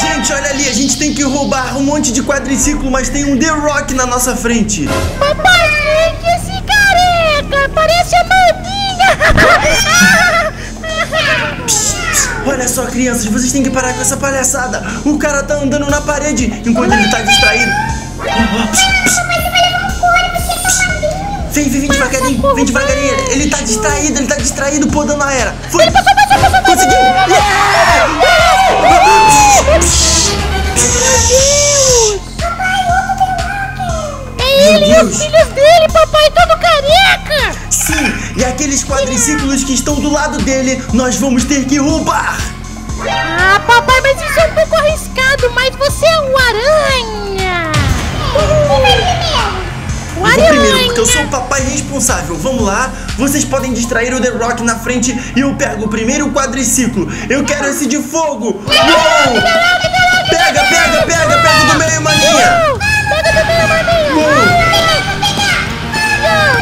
Gente, olha ali, a gente tem que roubar um monte de quadriciclo, mas tem um The Rock na nossa frente. Papai, gente, esse careca parece a maninha. Olha só, crianças, vocês têm que parar com essa palhaçada. O cara tá andando na parede enquanto ele tá distraído. Vem, vem, vem devagarinho, vem devagarinho. Ele tá distraído, ele tá distraído, pô, dando a era. Foi! Conseguiu! Yeah! É ele e os filhos dele, papai, todo careca. Sim, e aqueles quadriciclos que estão do lado dele, nós vamos ter que roubar. Ah, papai, mas isso é um pouco arriscado, mas você é um aranha. Eu sou o papai responsável. Vamos lá, vocês podem distrair o The Rock na frente e eu pego o primeiro quadriciclo. Eu quero esse de fogo. Uou! Pega, pega, pega, pega do meio, maninha. Uou!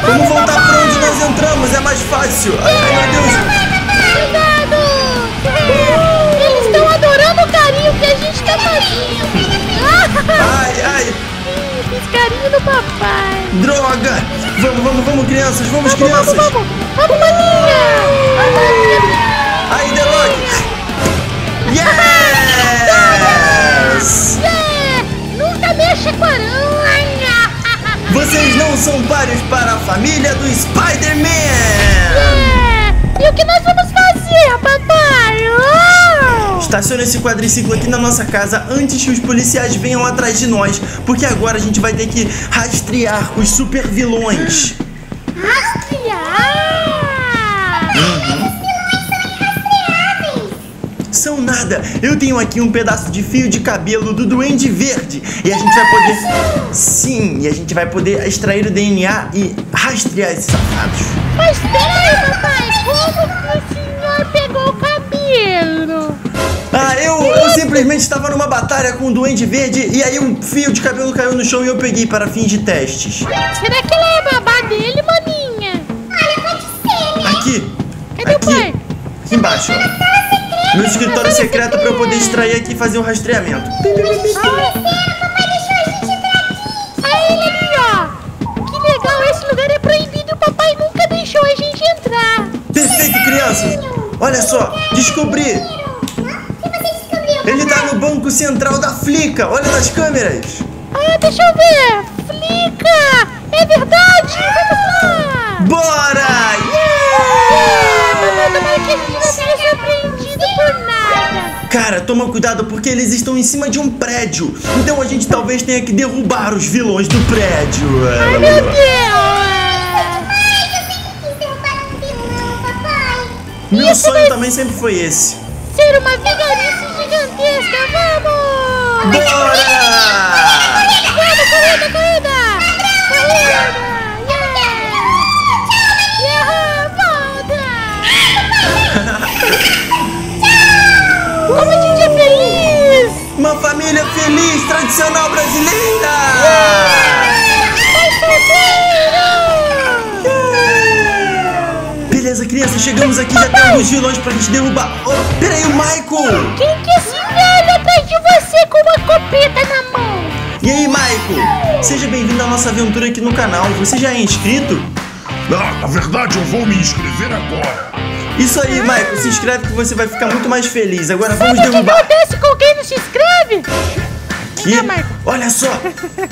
Vamos voltar pra onde nós entramos, é mais fácil. Ai, meu Deus. Eles estão adorando o carinho que a gente tá fazendo. Ai, ai, Fiz carinho do papai. Droga. Vamos, vamos, vamos, crianças, vamos, Vamos, vamos, crianças. vamos. Vamos, maninha. Aí, Rock. Yes! É, nunca mexa com aranha. Vocês não são páreos para a família do Spider-Man! É, e o que nós vamos! Estaciona esse quadriciclo aqui na nossa casa antes que os policiais venham atrás de nós, porque agora a gente vai ter que rastrear os super vilões. Rastrear! São nada, eu tenho aqui um pedaço de fio de cabelo do Duende Verde e a gente vai poder. Sim, e a gente vai poder extrair o DNA e rastrear esses safados. Mas peraí, papai, como que o senhor pegou o cabelo? Ah, eu, eu simplesmente estava numa batalha com o Duende Verde e aí um fio de cabelo caiu no chão e eu peguei para fins de testes. Será que ela é babá dele, maninha? Olha, pode ser, né? Aqui. Cadê o aqui, pai? aqui embaixo, ó. Meu escritório secreto para eu poder extrair aqui e fazer o rastreamento. Aí ele ali, ó. Que legal, esse lugar é proibido. O papai nunca deixou a gente entrar. Perfeito, crianças! Olha só, descobri! Ele tá no banco central da Flica, olha nas câmeras! Ah, deixa eu ver. Flica! É verdade! Vamos lá! Bora! Papai, tomara que a gente não seja surpreendido por nada. Cara, toma cuidado porque eles estão em cima de um prédio. Então a gente talvez tenha que derrubar os vilões do prédio. Ai, meu Deus! Meu sonho também sempre foi esse. Ser uma vigarice gigantesca, vamos! Bora! Corrida, corrida, corrida! Corrida! Como a gente é feliz! Uma família feliz, tradicional brasileira! Beleza, criança, chegamos aqui, já tem alguns vilões pra gente derrubar. Oh, peraí, o Michael! Quem que é esse de você com uma copeta na mão? E aí, Michael? Seja bem-vindo à nossa aventura aqui no canal. Você já é inscrito? Ah, na verdade eu vou me inscrever agora. Isso aí, Michael, se inscreve que você vai ficar muito mais feliz. Agora vamos Sabe o que derrubar. acontece com quem não se inscreve? E cá, olha só,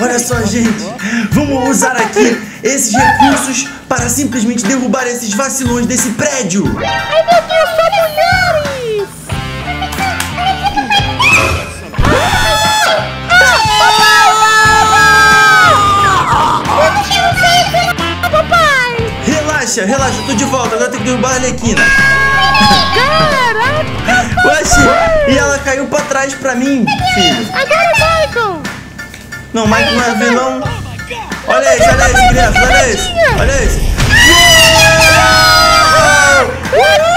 olha só, gente. Vamos usar aqui esses recursos para simplesmente derrubar esses vacilões desse prédio. Ai meu Deus, são Relaxa, relaxa, eu tô de volta. Agora tem que derrubar a Arlequina. Caraca! Oxe, e ela caiu pra trás pra mim, filho. Agora o Michael! Não, Michael não é vilão. Olha esse, olha esse, criança, olha esse. Olha. É,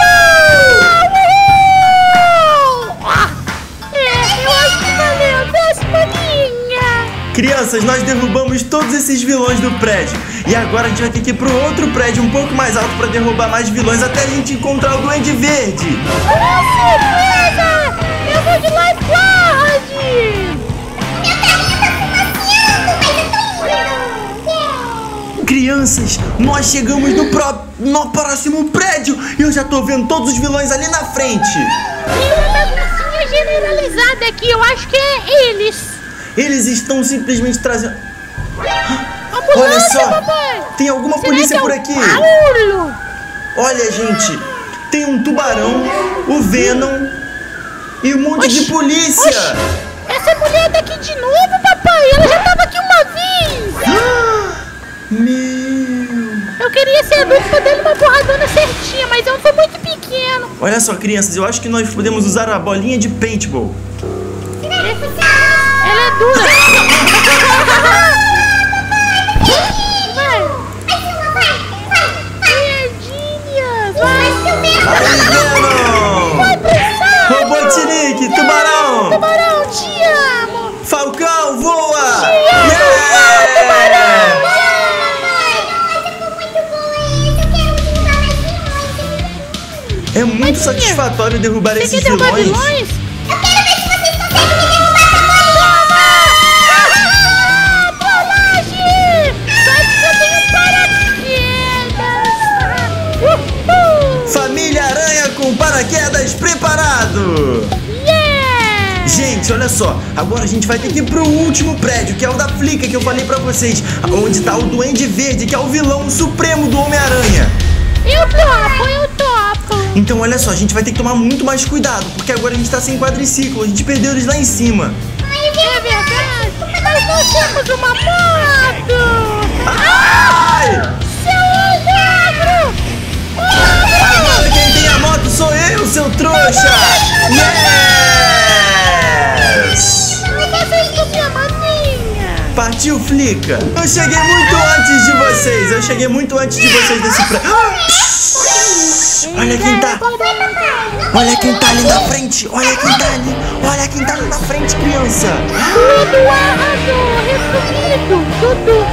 crianças, nós derrubamos todos esses vilões do prédio. E agora a gente vai ter que ir pro outro prédio um pouco mais alto para derrubar mais vilões até a gente encontrar o Duende Verde. Nossa, surpresa! Eu vou de Lifeguard! crianças, nós chegamos no, pro... no, próximo prédio e eu já tô vendo todos os vilões ali na frente. Tem uma baguncinha generalizada aqui, eu acho que é eles. Eles estão simplesmente trazendo. Ambulância, Olha só, papai. tem alguma Será polícia é por aqui. Paulo? Olha, gente, tem um tubarão, o Venom e um monte de Oxi, polícia. oxi. Essa mulher tá aqui de novo, papai. Ela já tava aqui uma vez. Meu. Eu queria ser adulto pra dar uma porradona certinha, mas eu sou muito pequeno. Olha só, crianças, eu acho que nós podemos usar a bolinha de paintball. É dura. Vai. Vai. Vai pro saco. Robotnik, tubarão! Tubarão, te amo. Falcão, voa! amo, Yeah! É muito satisfatório derrubar Você esses quer derrubar vilões. Gente, olha só, agora a gente vai ter que ir pro último prédio, que é o da Flica, que eu falei pra vocês, onde tá o Duende Verde, que é o vilão supremo do Homem-Aranha. Eu topo, eu topo! Então, olha só, a gente vai ter que tomar muito mais cuidado, porque agora a gente tá sem quadriciclo, a gente perdeu eles lá em cima. É verdade! Mas nós temos uma moto! Ai! Seu magro! Agora quem tem a moto sou eu, seu trouxa! Yes! Partiu, Flica! Eu cheguei muito antes de vocês, eu cheguei muito antes de vocês desse prédio. Olha quem tá! Olha quem tá ali na frente! Olha quem tá ali! Olha quem tá ali na frente, criança! Tudo arrasou! Resumido! Tudo!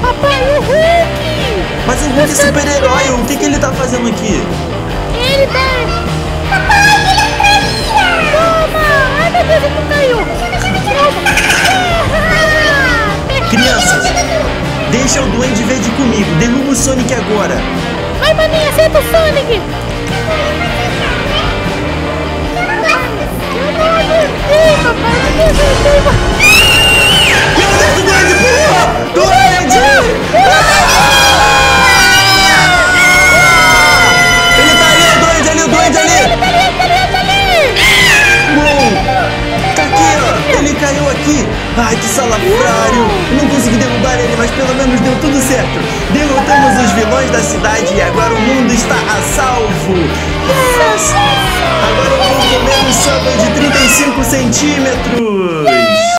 Papai, o Hulk! Mas o Hulk é super-herói, o que, que ele tá fazendo aqui? Ele tá... Papai, ele é! Toma! Ai, meu Deus, ele caiu! Deixa o Duende Verde comigo, derruba o Sonic agora! Vai, maninha, acerta o Sonic! Eu aqui! Ai, que salafrário! Não consegui derrubar ele, mas pelo menos deu tudo certo! Derrotamos os vilões da cidade e agora o mundo está a salvo! Yes! Agora o vou comer um de 35 centímetros!